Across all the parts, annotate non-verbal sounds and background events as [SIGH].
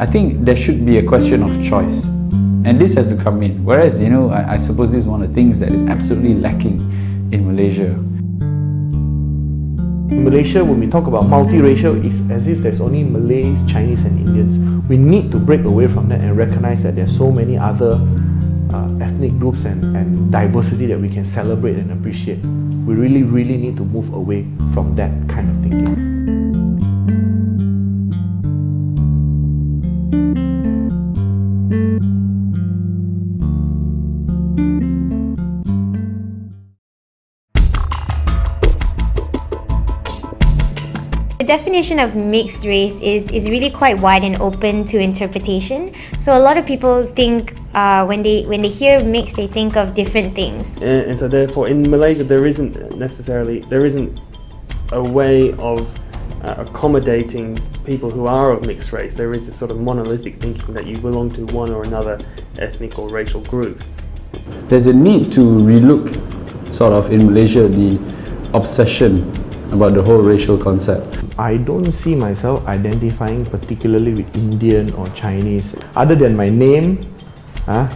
I think there should be a question of choice. And this has to come in. Whereas, you know, I, I suppose this is one of the things that is absolutely lacking in Malaysia. In Malaysia, when we talk about multiracial, it's as if there's only Malays, Chinese, and Indians. We need to break away from that and recognize that there's so many other uh, ethnic groups and, and diversity that we can celebrate and appreciate. We really, really need to move away from that kind of thinking. Definition of mixed race is, is really quite wide and open to interpretation. So a lot of people think uh, when they when they hear mixed, they think of different things. And, and so therefore, in Malaysia, there isn't necessarily there isn't a way of uh, accommodating people who are of mixed race. There is this sort of monolithic thinking that you belong to one or another ethnic or racial group. There's a need to relook, sort of, in Malaysia, the obsession about the whole racial concept. I don't see myself identifying particularly with Indian or Chinese other than my name huh,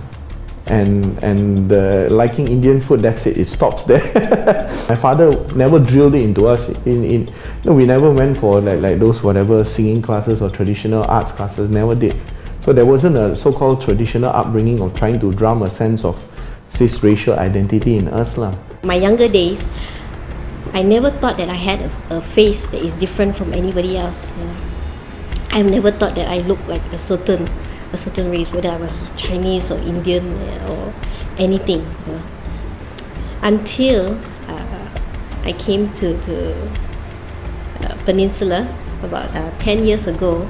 and and uh, liking Indian food that's it it stops there. [LAUGHS] My father never drilled it into us. In, in we never went for like, like those whatever singing classes or traditional arts classes never did. So there wasn't a so-called traditional upbringing of trying to drum a sense of cis racial identity in us lah. my younger days I never thought that I had a, a face that is different from anybody else. You know, I've never thought that I looked like a certain a certain race, whether I was Chinese or Indian or anything. You know, until uh, I came to to uh, Peninsula about uh, ten years ago,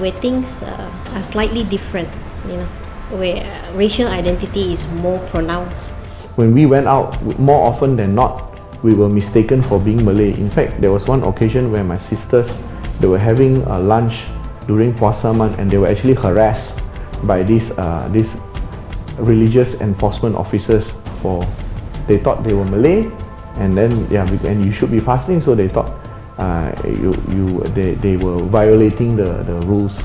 where things uh, are slightly different. You know, where racial identity is more pronounced. When we went out, more often than not, we were mistaken for being Malay. In fact, there was one occasion where my sisters, they were having a lunch during Puasa month and they were actually harassed by these, uh, these religious enforcement officers for, they thought they were Malay and then, yeah, and you should be fasting, so they thought uh, you, you, they, they were violating the, the rules.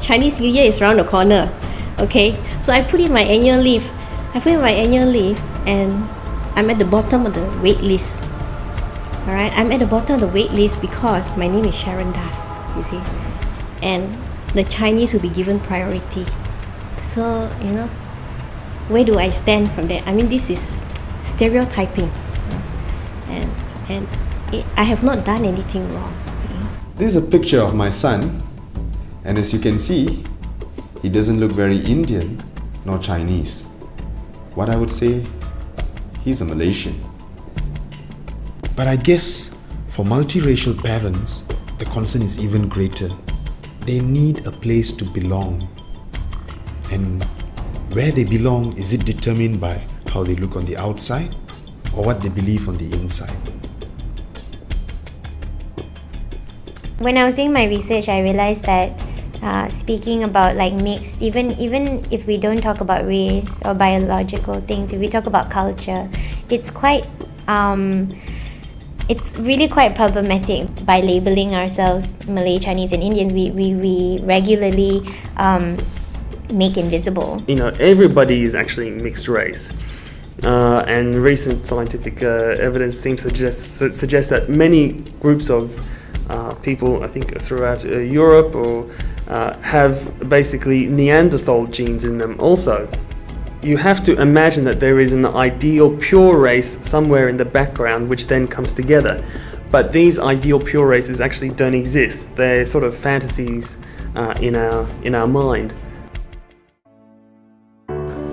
Chinese New Year is around the corner, okay? So I put in my annual leave. I put in my annual leave and I'm at the bottom of the wait list. Alright, I'm at the bottom of the wait list because my name is Sharon Das, you see. And the Chinese will be given priority. So, you know, where do I stand from that? I mean, this is stereotyping. And, and it, I have not done anything wrong. This is a picture of my son, and as you can see, he doesn't look very Indian nor Chinese. What I would say he's a Malaysian. But I guess for multiracial parents, the concern is even greater. They need a place to belong. And where they belong, is it determined by how they look on the outside or what they believe on the inside? When I was doing my research, I realized that uh, speaking about like mixed even even if we don't talk about race or biological things if we talk about culture it's quite um, it's really quite problematic by labeling ourselves Malay, Chinese, and Indians. We, we, we regularly um, make invisible. You know, everybody is actually mixed race. Uh, and recent scientific uh, evidence seems to suggest, suggest that many groups of uh, people, I think throughout uh, Europe or uh, have basically Neanderthal genes in them also. You have to imagine that there is an ideal pure race somewhere in the background which then comes together. But these ideal pure races actually don't exist. They're sort of fantasies uh, in, our, in our mind.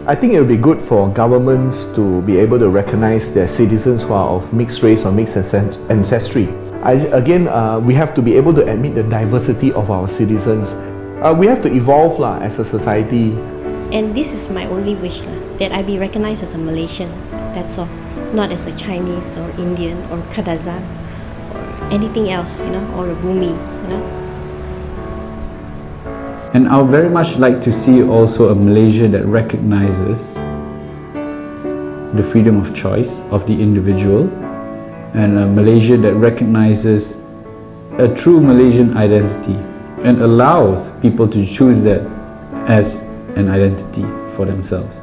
I think it would be good for governments to be able to recognize their citizens who are of mixed race or mixed ancestry. I, again, uh, we have to be able to admit the diversity of our citizens. Uh, we have to evolve lah, as a society. And this is my only wish lah, that I be recognized as a Malaysian. That's all. Not as a Chinese or Indian or Kadazan or anything else, you know, or a Bumi, you know. And I would very much like to see also a Malaysia that recognizes the freedom of choice of the individual and a Malaysia that recognizes a true Malaysian identity and allows people to choose that as an identity for themselves.